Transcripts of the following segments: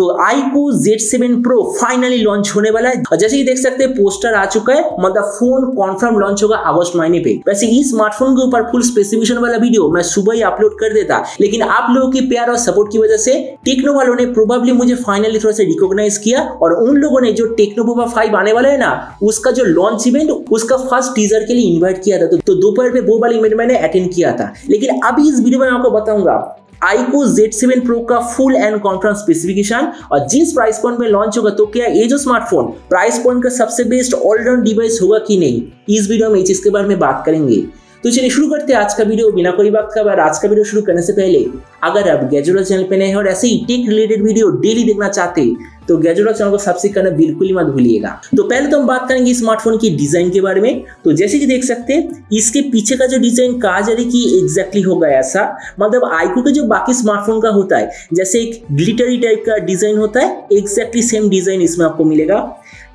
तो आईको Z7 Pro finally launch होने वाला है। जैसे कि देख सकते हैं पोस्टर आ चुका है मतलब फ़ोन कॉन्फर्म लॉन्च होगा अगस्त महीने पे। वैसे इस स्मार्टफ़ोन के ऊपर फुल स्पेसिफिकेशन वाला वीडियो मैं सुबह ही अपलोड कर देता। लेकिन आप लोगों की प्यार और सपोर्ट की वजह से टेक्नो वालों ने प्रोबेबली मुझे फाइनली थोड़ा सा रिकॉग्नाइज किया और उन लोगों ने जो टेक्नो पोवा फाइव आने वाला है ना, उसका जो लॉन्च इवेंट उसका फ़र्स्ट टीजर के लिए इन्वाइट किया था। तो दोपहर पे वो वाला इवेंट मैंने अटेंड किया था। लेकिन अभी इस वीडियो में आपको बताऊँगा आईको जेड सेवन प्रो का फुल एंड कॉन्फ्रेंस स्पेसिफिकेशन और जिस प्राइस पॉइंट में लॉन्च होगा तो क्या ये जो स्मार्टफ़ोन प्राइस पॉइंट का सबसे बेस्ट ऑलराउंड डिवाइस होगा कि नहीं? इस वीडियो में, इस के बारे में बात करेंगे। तो चलिए शुरू करते हैं आज का वीडियो बिना कोई बात का। आज का वीडियो शुरू करने से पहले, अगर आप गैजुअल चैनल पे नए हैं और ऐसे ही टेक रिलेटेड वीडियो डेली देखना चाहते हैं तो गैजेट चैनल को सब्सक्राइब करना बिल्कुल ही मत भूलिएगा। तो पहले तो हम बात करेंगे स्मार्टफ़ोन की डिज़ाइन के बारे में। तो जैसे कि देख सकते हैं, इसके पीछे का जो डिज़ाइन कहा जा रही कि एग्जैक्टली होगा ऐसा। मतलब आईकू का जो बाकी स्मार्टफ़ोन का होता है, जैसे एक ग्लिटरी टाइप का डिज़ाइन होता है एग्जैक्टली सेम डिज़ाइन इसमें आपको मिलेगा।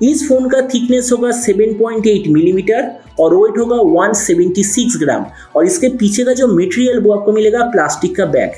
इस फ़ोन का थिकनेस होगा 7.8 मिलीमीटर mm और वेट होगा 176 ग्राम और इसके पीछे का जो मटेरियल वो आपको मिलेगा प्लास्टिक का बैग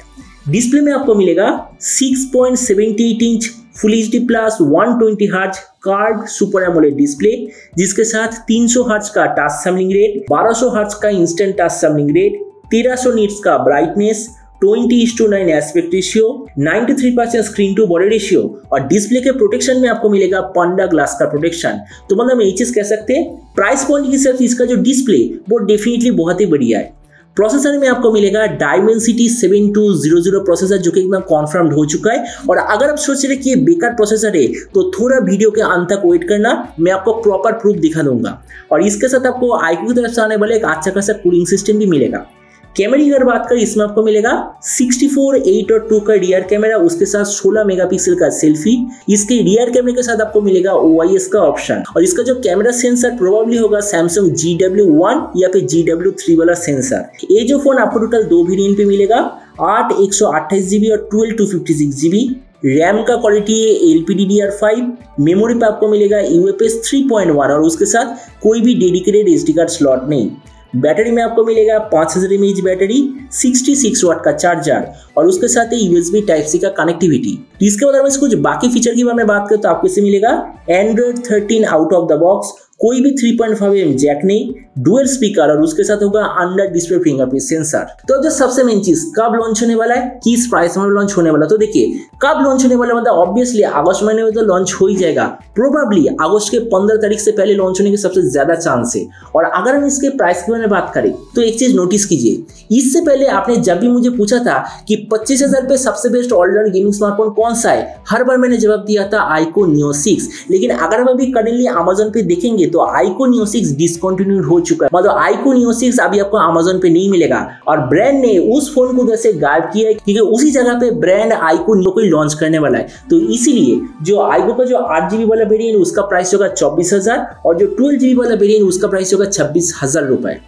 डिस्प्ले में आपको मिलेगा 6.78 inch full H D plus one twenty hertz curved super AMOLED display जिसके साथ 300 हर्ज का टच सैम्पलिंग रेट 1200 हर्ज का instant touch sampling rate 1300 nits का brightness 20 is to nine aspect ratio 93 percent screen to body ratio और display के protection में आपको मिलेगा पंडा ग्लास का प्रोटेक्शन तो मतलब ये चीज़ कह सकते हैं प्राइस पॉइंट की सिर्फ़ इसका जो डिस्प्ले वो डेफिनेटली बहुत ही बढ़िया है। प्रोसेसर में आपको मिलेगा Dimensity seven two zero zero processor जो कि एकदम कॉन्फर्म्ड हो चुका है। और अगर आप सोच रहे कि ये बेकार प्रोसेसर है तो थोड़ा वीडियो के अंत तक वेट करना, मैं आपको प्रॉपर प्रूफ दिखा दूँगा। और इसके साथ आपको आईक्यू की तरफ़ से आने वाले एक अच्छा खासा कूलिंग सिस्टम भी मिलेगा। कैमरे की अगर बात करें, इसमें आपको मिलेगा 64 8 और 2 का रियर कैमरा, उसके साथ 16 मेगापिक्सल का सेल्फी। इसके रियर कैमरे के साथ आपको मिलेगा ओ का ऑप्शन और इसका जो कैमरा सेंसर प्रोबेबली होगा सैमसंग जी या फिर जी वाला सेंसर। ये जो फ़ोन आपको टोटल दो वेरियंट पे मिलेगा, आठ एक सौ अट्ठाईस जीबी और twelve two fifty six GB RAM का क्वालिटी है L P D D R five memory पे आपको मिलेगा यू थ्री पॉइंट वन और उसके साथ कोई भी dedicated S D card slot नहीं। बैटरी में आपको मिलेगा पाँच हज़ार एम बैटरी 66 वाट का चार्जर और उसके साथ ही यूएसबी टाइप सी का कनेक्टिविटी तो इसके बाद में कुछ बाकी फीचर की बारे में बात करें तो आपको इसे मिलेगा Android 13 out of the box कोई भी 3.5 पॉइंट जैक नहीं डुअल स्पीकर और उसके साथ होगा अंडर डिस्प्ले फिंगरप्रिंट सेंसर तो जो सबसे मेन चीज़, कब लॉन्च होने वाला है, किस प्राइस में लॉन्च होने वाला तो देखिए, कब लॉन्च होने वाला मतलब ऑब्वियसली अगस्त महीने में तो लॉन्च हो ही जाएगा। प्रोबेबली अगस्त के पंद्रह तारीख से पहले लॉन्च होने के सबसे ज़्यादा चांस है। और अगर हम इसके प्राइस के बारे में बात करें तो एक चीज़ नोटिस कीजिए, इससे पहले आपने जब भी मुझे पूछा था कि पच्चीस हज़ार पे सबसे बेस्ट ऑलराउंड गेमिंग स्मार्टफ़ोन कौन सा है? हर बार मैंने जवाब दिया था आईको नियो सिक्स लेकिन अगर हम अभी करेंटली अमेजोन पे देखेंगे तो आईको नियो सिक्स डिसकंटिन्यूड हो चुका है। मतलब आईको नियो सिक्स अभी आपको अमेजोन पे नहीं मिलेगा। और ब्रांड ने उस फ़ोन को जैसे गायब किया है, क्योंकि उसी जगह पे ब्रांड आईको नियो को लॉन्च करने वाला है। तो इसीलिए जो आईको का जो आठ जीबी वाला वेरियंट उसका प्राइस होगा चौबीस हज़ार, और जो ट्वेल्व जीबी वाला वेरियंट उसका प्राइस होगा छब्बीस हज़ार रुपए।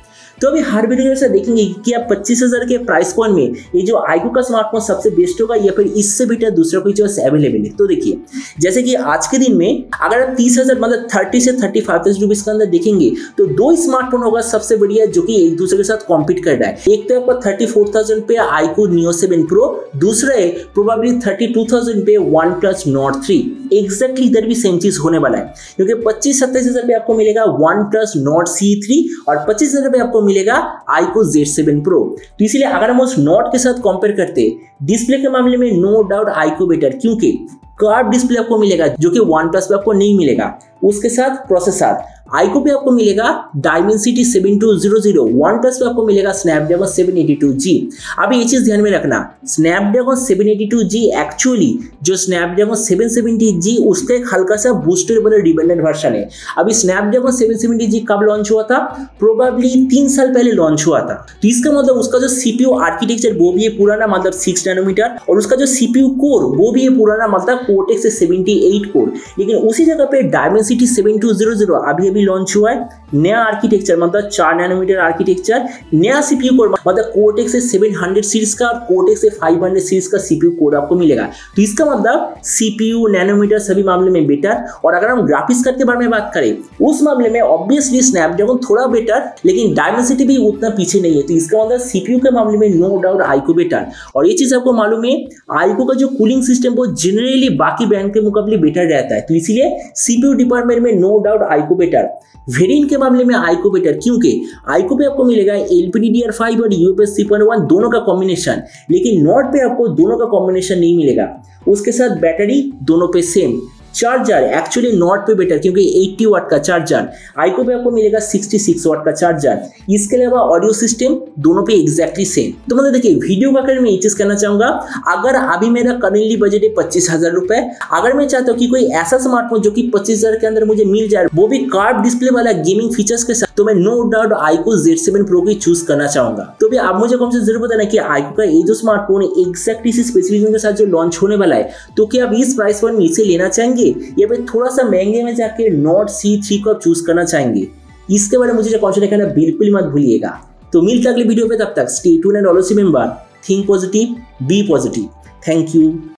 तो अभी हर वीडियो से देखेंगे कि आप पच्चीस हज़ार के प्राइस पॉइंट में ये जो आईकू का स्मार्टफ़ोन सबसे बेस्ट होगा या फिर इससे बेटर दूसरा कोई चॉइस अवेलेबल है। तो देखिए, जैसे कि आज के दिन में अगर आप तीस हज़ार मतलब थर्टी से थर्टी फाइव थाउज़ेंड रुपीज़ के अंदर देखेंगे तो दो स्मार्टफ़ोन होगा सबसे बढ़िया जो कि एक दूसरे के साथ कॉम्पीट कर रहा है। एक तो आपका थर्टी फोर थाउज़ेंड पे आईकू नियो सेवन प्रो दूसरा है प्रोबेबली थर्टी टू थाउज़ेंड पे OnePlus Nord three exactly इधर भी सेम चीज़ होने वाला है। क्योंकि पच्चीस सत्ताईस हज़ार पे आपको मिलेगा वन प्लस नॉट सी थ्री और पच्चीस हज़ार पे आपको मिलेगा आईको Z7 Pro तो इसलिए अगर हम उस नॉट के साथ कंपेयर करते डिस्प्ले के मामले में नो डाउट आईको बेटर क्योंकि कार्ड डिस्प्ले आपको मिलेगा, जो कि वन प्लस पे आपको नहीं मिलेगा। उसके साथ प्रोसेसर आईको पे आपको मिलेगा Dimensity seven two zero zero OnePlus पे आपको मिलेगा Snapdragon seven eighty two G अभी ये चीज़ ध्यान में रखना Snapdragon seven eighty two G actually जो स्नैपड्रैगन सेवन सेवेंटी जी उसका हल्का सा बूस्टेड वाला रिबेंडेंट वर्षन है। अभी स्नैपड्रैगन सेवन सेवेंटी जी कब लॉन्च हुआ था? प्रोबेबली तीन साल पहले लॉन्च हुआ था। तो इसका मतलब उसका जो सीपीयू आर्किटेक्चर वो भी है पुराना मतलब सिक्स नैनोमीटर और उसका जो सीपीयू कोर वो भी है पुराना मतलब कोटेक्स सेवेंटी एट कोर लेकिन उसी जगह पे Dimensity seven two zero zero अभी अभी भी लॉन्च हुआ है। नया आर्किटेक्चर मतलब चार नैनोमीटर आर्किटेक्चर नया सीपीयू कोड मतलब कोटेक्स से 700 सीरीज़ का और कोटेक्स से 500 सीरीज़ का सीपीयू कोड आपको मिलेगा। तो इसका मतलब सीपीयू नैनोमीटर सभी मामले में बेटर और अगर हम ग्राफिक्स कार्ड के बारे में बात करें, उस मामले में ऑब्वियसली स्नैपड्रैगन थोड़ा बेटर लेकिन डायमेंसिटी भी उतना पीछे नहीं है। तो इसका मतलब सीपीयू के मामले में नो डाउट आईको बेटर और ये चीज़ आपको मालूम है आईको का जो कूलिंग सिस्टम वो जनरली बाकी ब्रांड के मुकाबले बेटर रहता है। तो इसीलिए सीपीयू डिपार्टमेंट में no doubt iQOO better variant के मामले में आईको बेटर क्योंकि आईको पे आपको मिलेगा एलपीडीडीआर फाइव और यूपीएस थ्री पॉइंट वन दोनों का कॉम्बिनेशन लेकिन नॉट पे आपको दोनों का कॉम्बिनेशन नहीं मिलेगा। उसके साथ बैटरी दोनों पे सेम चार्जर एक्चुअली नॉट पे बेटर क्योंकि 80 वाट का चार्जर आईको पे आपको मिलेगा 66 वाट का चार्जर इसके अलावा ऑडियो सिस्टम दोनों पे एग्जैक्टली सेम तो मतलब देखिए वीडियो का मैं ये चीज़ कहना चाहूँगा, अगर अभी मेरा करेंटली बजट है पच्चीस हज़ार रुपए, अगर मैं चाहता हूँ कि कोई ऐसा स्मार्टफ़ोन जो कि पच्चीस के अंदर मुझे मिल जाए, वो भी कार्ड डिस्प्ले वाला गेमिंग फीचर्स के साथ तो मैं no doubt iQOO Z seven Pro की चूज़ करना चाहूँगा। तो भी आप मुझे कौन से ज़रूर बताना कि आईको का ये जो स्मार्टफ़ोन एग्जैक्ट इसी स्पेसिफिकेशन के साथ जो लॉन्च होने वाला है तो क्या आप इस प्राइस पर इसे लेना चाहेंगे या फिर थोड़ा सा महँगे में जाके नोट सी थ्री को आप चूज़ करना चाहेंगे? इसके बारे में मुझे कॉन्सेप्ट लिखना बिल्कुल मत भूलिएगा। तो मिलते अगले वीडियो पे, तब तक stay tune and always remember think positive be positive thank you